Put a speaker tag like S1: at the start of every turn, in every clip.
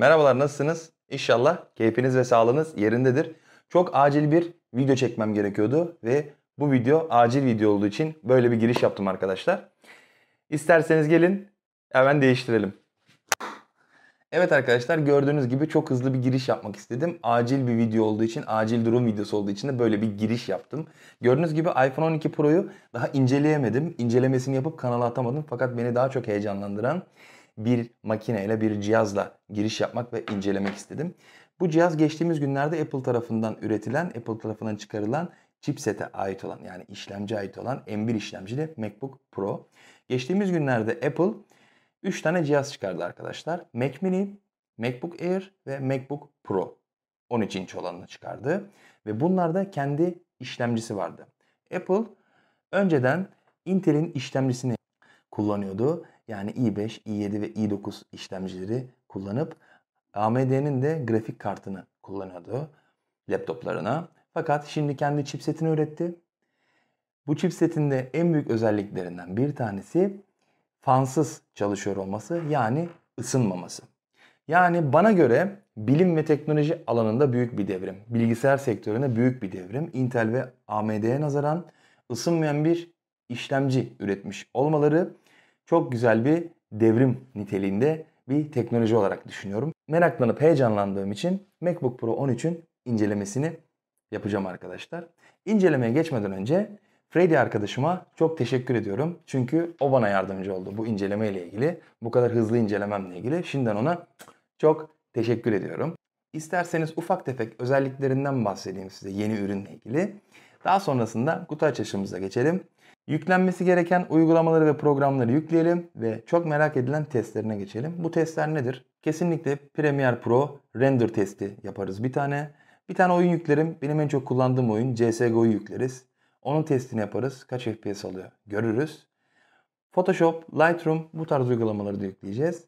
S1: Merhabalar nasılsınız? İnşallah keyfiniz ve sağlığınız yerindedir. Çok acil bir video çekmem gerekiyordu ve bu video acil video olduğu için böyle bir giriş yaptım arkadaşlar. İsterseniz gelin hemen değiştirelim. Evet arkadaşlar gördüğünüz gibi çok hızlı bir giriş yapmak istedim. Acil bir video olduğu için, acil durum videosu olduğu için de böyle bir giriş yaptım. Gördüğünüz gibi iPhone 12 Pro'yu daha inceleyemedim. İncelemesini yapıp kanala atamadım. Fakat beni daha çok heyecanlandıran bir makineyle, bir cihazla giriş yapmak ve incelemek istedim. Bu cihaz geçtiğimiz günlerde Apple tarafından üretilen, Apple tarafından çıkarılan chipsete ait olan yani işlemci ait olan M1 işlemcili MacBook Pro. Geçtiğimiz günlerde Apple 3 tane cihaz çıkardı arkadaşlar. Mac Mini, MacBook Air ve MacBook Pro. 13 inç olanını çıkardı. Ve bunlarda kendi işlemcisi vardı. Apple önceden Intel'in işlemcisini kullanıyordu. Yani i5, i7 ve i9 işlemcileri kullanıp AMD'nin de grafik kartını kullanıyordu laptoplarına. Fakat şimdi kendi chipsetini üretti. Bu chipsetin de en büyük özelliklerinden bir tanesi fansız çalışıyor olması yani ısınmaması. Yani bana göre bilim ve teknoloji alanında büyük bir devrim. Bilgisayar sektöründe büyük bir devrim. Intel ve AMD'ye nazaran ısınmayan bir işlemci üretmiş olmaları çok güzel bir devrim niteliğinde bir teknoloji olarak düşünüyorum. Meraklanıp heyecanlandığım için MacBook Pro 13'ün incelemesini yapacağım arkadaşlar. İncelemeye geçmeden önce Freddy arkadaşıma çok teşekkür ediyorum. Çünkü o bana yardımcı oldu bu inceleme ile ilgili. Bu kadar hızlı incelememle ilgili. Şimdiden ona çok teşekkür ediyorum. İsterseniz ufak tefek özelliklerinden bahsedeyim size yeni ürünle ilgili. Daha sonrasında kutu açışımıza geçelim. Yüklenmesi gereken uygulamaları ve programları yükleyelim ve çok merak edilen testlerine geçelim. Bu testler nedir? Kesinlikle Premiere Pro render testi yaparız bir tane. Bir tane oyun yüklerim. Benim en çok kullandığım oyun CSGO'yu yükleriz. Onun testini yaparız. Kaç FPS alıyor görürüz. Photoshop, Lightroom bu tarz uygulamaları da yükleyeceğiz.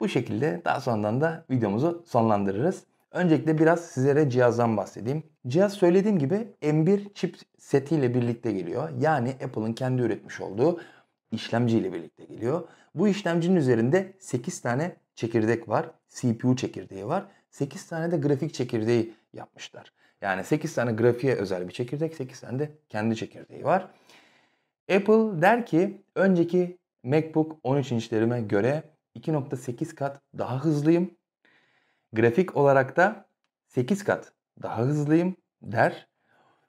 S1: Bu şekilde daha sonradan da videomuzu sonlandırırız. Öncelikle biraz sizlere cihazdan bahsedeyim. Cihaz söylediğim gibi M1 çip setiyle birlikte geliyor. Yani Apple'ın kendi üretmiş olduğu işlemci ile birlikte geliyor. Bu işlemcinin üzerinde 8 tane çekirdek var. CPU çekirdeği var. 8 tane de grafik çekirdeği yapmışlar. Yani 8 tane grafiğe özel bir çekirdek, 8 tane de kendi çekirdeği var. Apple der ki önceki MacBook 13 inçlerime göre 2.8 kat daha hızlıyım. Grafik olarak da 8 kat daha hızlıyım der.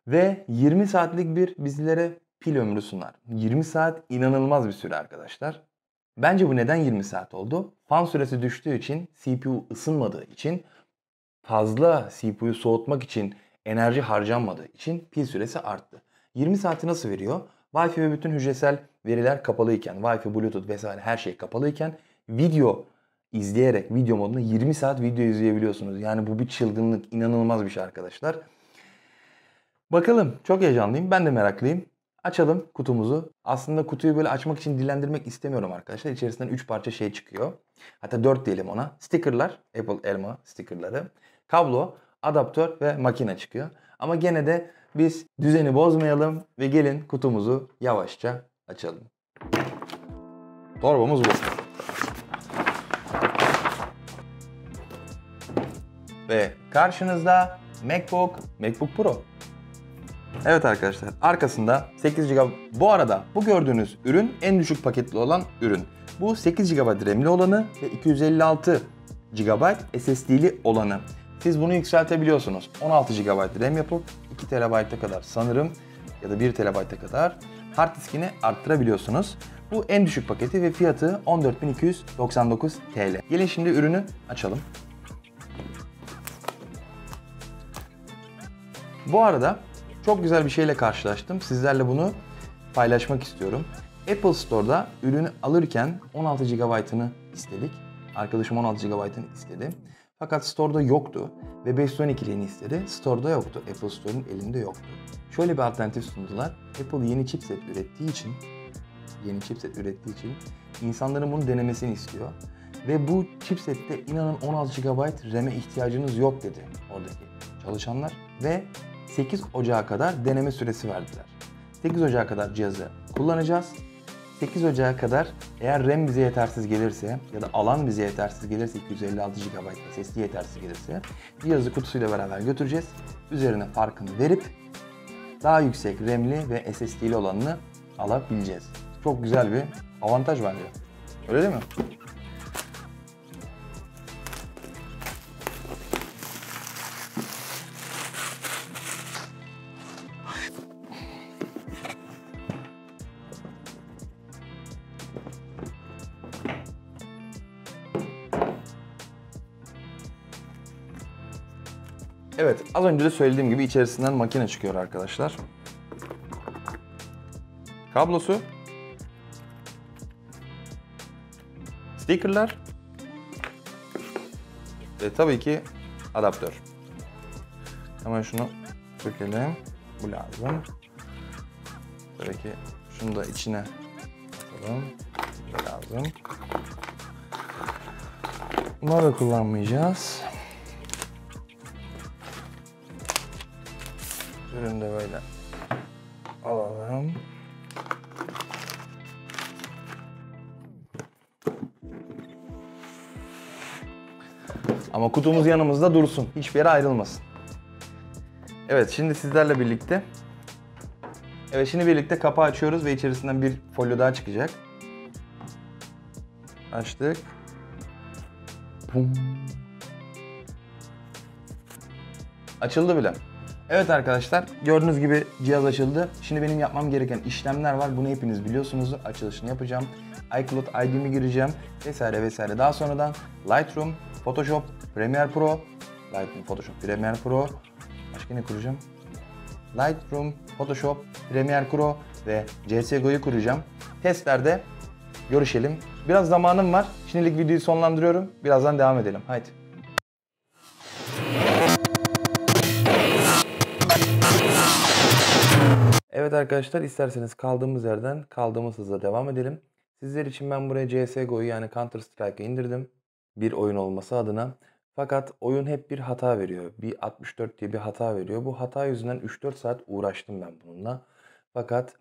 S1: Ve 20 saatlik bir bizlere pil ömrü sunar. 20 saat inanılmaz bir süre arkadaşlar. Bence bu neden 20 saat oldu? Fan süresi düştüğü için, CPU ısınmadığı için, fazla CPU'yu soğutmak için enerji harcanmadığı için pil süresi arttı. 20 saati nasıl veriyor? Wi-Fi ve bütün hücresel veriler kapalıyken, Wi-Fi, Bluetooth vesaire her şey kapalıyken video izleyerek video modunda 20 saat video izleyebiliyorsunuz. Yani bu bir çılgınlık, inanılmaz bir şey arkadaşlar. Bakalım çok heyecanlıyım. Ben de meraklıyım. Açalım kutumuzu. Aslında kutuyu böyle açmak için dillendirmek istemiyorum arkadaşlar. İçerisinden 3 parça şey çıkıyor. Hatta 4 diyelim ona. Stickerlar, Apple elma stickerları. Kablo, adaptör ve makine çıkıyor. Ama gene de biz düzeni bozmayalım ve gelin kutumuzu yavaşça açalım. Torbamız bu. Ve karşınızda MacBook, MacBook Pro. Evet arkadaşlar arkasında 8 GB. Bu arada bu gördüğünüz ürün en düşük paketli olan ürün. Bu 8 GB RAM'li olanı ve 256 GB SSD'li olanı. Siz bunu yükseltebiliyorsunuz. 16 GB RAM yapıp 2 TB'a kadar sanırım ya da 1 TB'a kadar hard diskini arttırabiliyorsunuz. Bu en düşük paketi ve fiyatı 14.299 TL. Gelin şimdi ürünü açalım. Bu arada çok güzel bir şeyle karşılaştım. Sizlerle bunu paylaşmak istiyorum. Apple Store'da ürünü alırken 16 GB'ını istedik. Arkadaşım 16 GB'ını istedi. Fakat Store'da yoktu ve 512'liğini istedi. Store'da yoktu. Apple Store'un elinde yoktu. Şöyle bir alternatif sundular. Apple yeni chipset ürettiği için yeni chipset ürettiği için insanların bunu denemesini istiyor. Ve bu chipsette inanın 16 GB RAM'e ihtiyacınız yok dedi oradaki çalışanlar ve 8 Ocağı kadar deneme süresi verdiler. 8 Ocağı kadar cihazı kullanacağız. 8 Ocağı kadar eğer RAM bize yetersiz gelirse ya da alan bize yetersiz gelirse 256 GB SSD yetersiz gelirse cihazı kutusuyla beraber götüreceğiz. Üzerine farkını verip daha yüksek RAM'li ve SSD'li olanını alabileceğiz. Çok güzel bir avantaj bence. Öyle değil mi? Evet, az önce de söylediğim gibi içerisinden makine çıkıyor arkadaşlar. Kablosu. Stickerlar. Ve tabii ki adaptör. Hemen şunu sökelim. Bu lazım. Tabii ki şunu da içine atalım. Bu lazım. Bunları kullanmayacağız. Ürünü de böyle alalım. Ama kutumuz yanımızda dursun. Hiçbir yere ayrılmasın. Evet şimdi sizlerle birlikte Evet şimdi birlikte kapağı açıyoruz ve içerisinden bir folyo daha çıkacak. Açtık. Pum. Açıldı bile. Evet arkadaşlar gördüğünüz gibi cihaz açıldı. Şimdi benim yapmam gereken işlemler var. Bunu hepiniz biliyorsunuzdur. Açılışını yapacağım. iCloud ID'mi gireceğim vesaire vesaire. Daha sonradan Lightroom, Photoshop, Premiere Pro, Lightroom, Photoshop, Premiere Pro. Başka ne kuracağım? Lightroom, Photoshop, Premiere Pro ve CSGO'yu kuracağım. Testlerde görüşelim. Biraz zamanım var. Şimdilik videoyu sonlandırıyorum. Birazdan devam edelim. Haydi. Evet arkadaşlar isterseniz kaldığımız yerden kaldığımız hızla devam edelim. Sizler için ben buraya CSGO'yu yani Counter Strike'ı indirdim. Bir oyun olması adına. Fakat oyun hep bir hata veriyor. Bir 64 diye bir hata veriyor. Bu hata yüzünden 3-4 saat uğraştım ben bununla. Fakat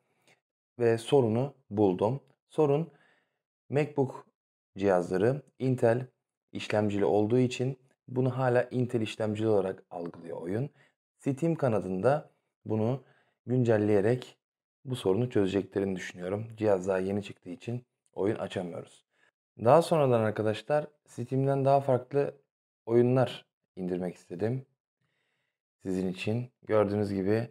S1: ve sorunu buldum. Sorun MacBook cihazları Intel işlemcili olduğu için bunu hala Intel işlemcili olarak algılıyor oyun. Steam kanadında bunu güncelleyerek bu sorunu çözeceklerini düşünüyorum. Cihaz daha yeni çıktığı için oyun açamıyoruz. Daha sonradan arkadaşlar Steam'den daha farklı oyunlar indirmek istedim. Sizin için gördüğünüz gibi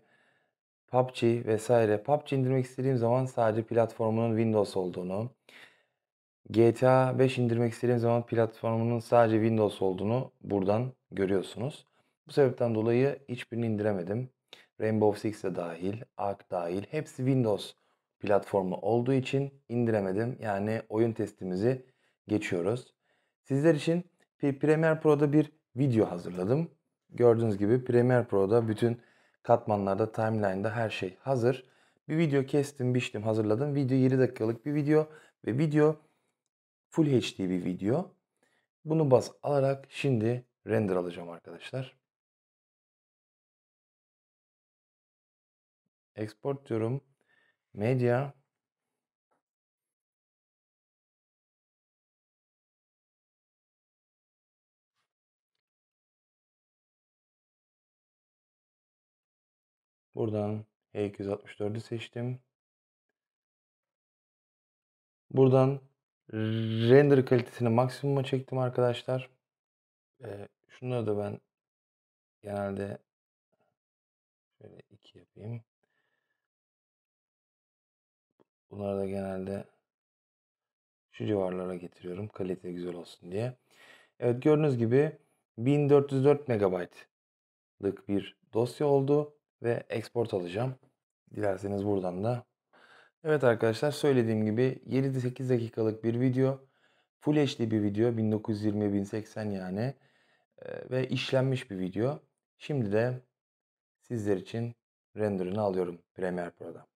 S1: PUBG vesaire. PUBG indirmek istediğim zaman sadece platformunun Windows olduğunu, GTA 5 indirmek istediğim zaman platformunun sadece Windows olduğunu buradan görüyorsunuz. Bu sebepten dolayı hiçbirini indiremedim. Rainbow Six de dahil, Ark dahil hepsi Windows platformu olduğu için indiremedim. Yani oyun testimizi geçiyoruz. Sizler için Premiere Pro'da bir video hazırladım. Gördüğünüz gibi Premiere Pro'da bütün katmanlarda, timeline'da her şey hazır. Bir video kestim, biçtim, hazırladım. Video 7 dakikalık bir video ve video Full HD bir video. Bunu baz alarak şimdi render alacağım arkadaşlar. Export diyorum. Medya. Buradan H264'ü seçtim. Buradan render kalitesini maksimuma çektim arkadaşlar. Ee, şunları da ben genelde şöyle iki yapayım. Bunları da genelde şu civarlara getiriyorum. Kalite güzel olsun diye. Evet gördüğünüz gibi 1404 MB'lık bir dosya oldu ve export alacağım. Dilerseniz buradan da. Evet arkadaşlar söylediğim gibi 7-8 dakikalık bir video. Full HD bir video 1920-1080 yani ve işlenmiş bir video. Şimdi de sizler için renderını alıyorum Premiere Pro'da.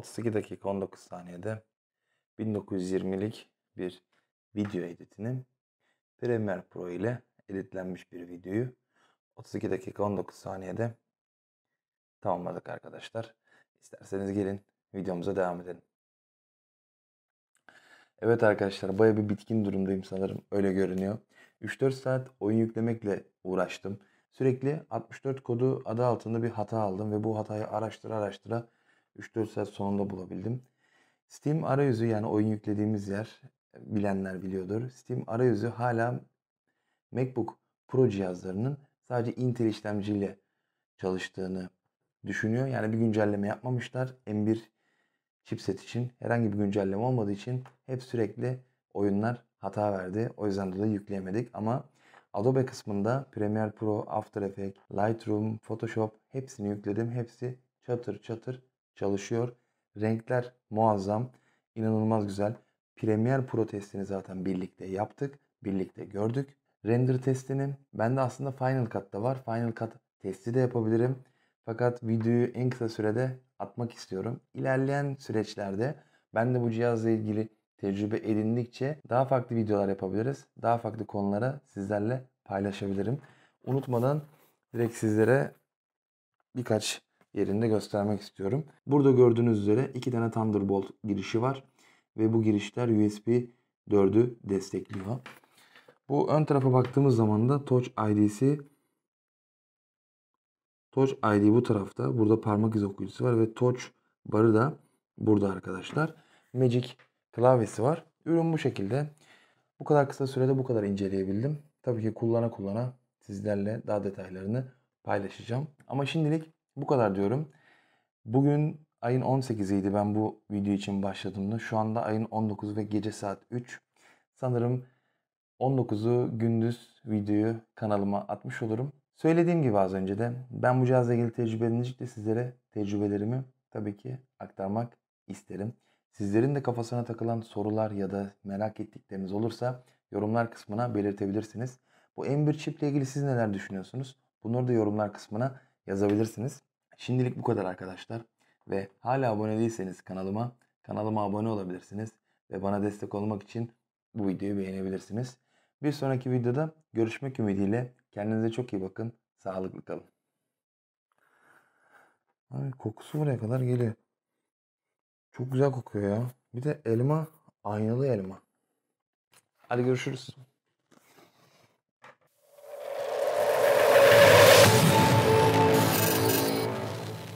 S1: 32 dakika 19 saniyede 1920'lik bir video editini Premiere Pro ile editlenmiş bir videoyu 32 dakika 19 saniyede tamamladık arkadaşlar. İsterseniz gelin videomuza devam edelim. Evet arkadaşlar baya bir bitkin durumdayım sanırım. Öyle görünüyor. 3-4 saat oyun yüklemekle uğraştım. Sürekli 64 kodu adı altında bir hata aldım ve bu hatayı araştıra araştıra 3-4 saat sonunda bulabildim. Steam arayüzü yani oyun yüklediğimiz yer bilenler biliyordur. Steam arayüzü hala MacBook Pro cihazlarının sadece Intel işlemciyle çalıştığını düşünüyor. Yani bir güncelleme yapmamışlar. M1 chipset için herhangi bir güncelleme olmadığı için hep sürekli oyunlar hata verdi. O yüzden dolayı yükleyemedik ama Adobe kısmında Premiere Pro, After Effects, Lightroom, Photoshop hepsini yükledim. Hepsi çatır çatır çalışıyor. Renkler muazzam, inanılmaz güzel. Premiere Pro testini zaten birlikte yaptık, birlikte gördük. Render testinin bende aslında Final Cut'ta var. Final Cut testi de yapabilirim. Fakat videoyu en kısa sürede atmak istiyorum. İlerleyen süreçlerde ben de bu cihazla ilgili tecrübe edindikçe daha farklı videolar yapabiliriz. Daha farklı konulara sizlerle paylaşabilirim. Unutmadan direkt sizlere birkaç yerinde göstermek istiyorum. Burada gördüğünüz üzere iki tane Thunderbolt girişi var. Ve bu girişler USB 4'ü destekliyor. Bu ön tarafa baktığımız zaman da Touch ID'si Touch ID bu tarafta. Burada parmak iz okuyucusu var ve Touch barı da burada arkadaşlar. Magic klavyesi var. Ürün bu şekilde. Bu kadar kısa sürede bu kadar inceleyebildim. Tabii ki kullana kullana sizlerle daha detaylarını paylaşacağım. Ama şimdilik bu kadar diyorum. Bugün ayın 18'iydi ben bu video için başladığımda. Şu anda ayın 19 ve gece saat 3. Sanırım 19'u gündüz videoyu kanalıma atmış olurum. Söylediğim gibi az önce de ben bu cihazla ilgili tecrübe edince sizlere tecrübelerimi tabii ki aktarmak isterim. Sizlerin de kafasına takılan sorular ya da merak ettikleriniz olursa yorumlar kısmına belirtebilirsiniz. Bu M1 çiple ilgili siz neler düşünüyorsunuz? Bunları da yorumlar kısmına yazabilirsiniz. Şimdilik bu kadar arkadaşlar. Ve hala abone değilseniz kanalıma, kanalıma abone olabilirsiniz. Ve bana destek olmak için bu videoyu beğenebilirsiniz. Bir sonraki videoda görüşmek ümidiyle kendinize çok iyi bakın. Sağlıklı kalın. Abi kokusu buraya kadar geliyor. Çok güzel kokuyor ya. Bir de elma aynalı elma. Hadi görüşürüz.